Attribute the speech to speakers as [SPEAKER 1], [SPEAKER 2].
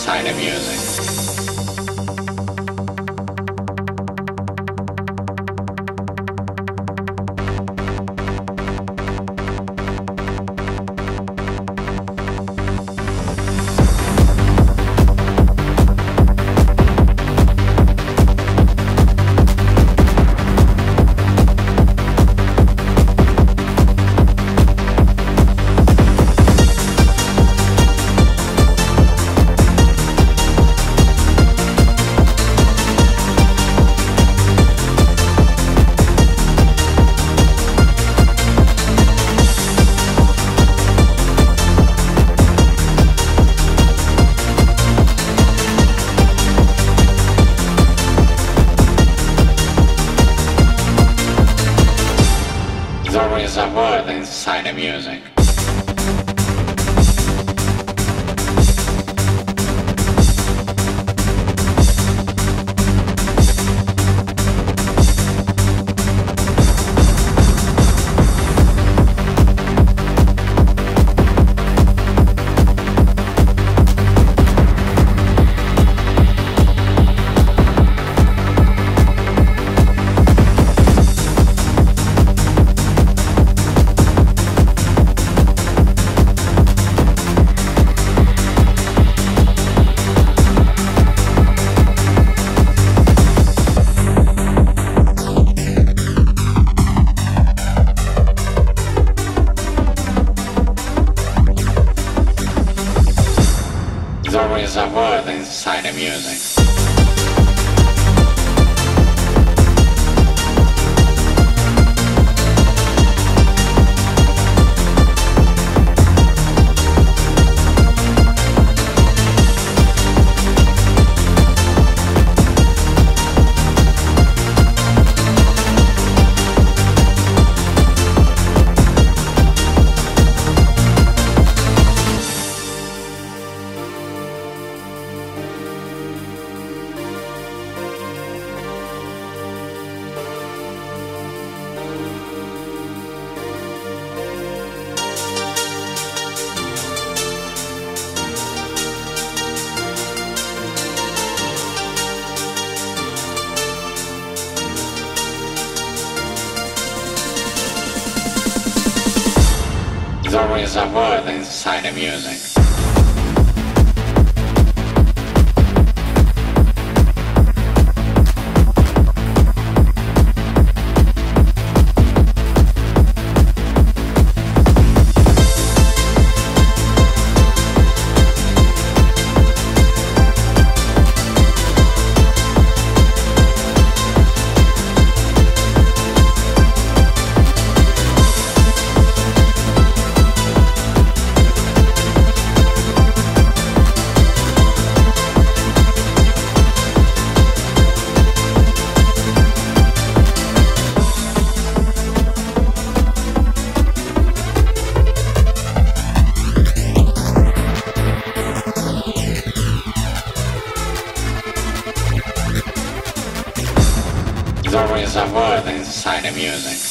[SPEAKER 1] inside the music. Always a world inside the music. Inside the music. There's always a world inside the music. There's always a world inside the music.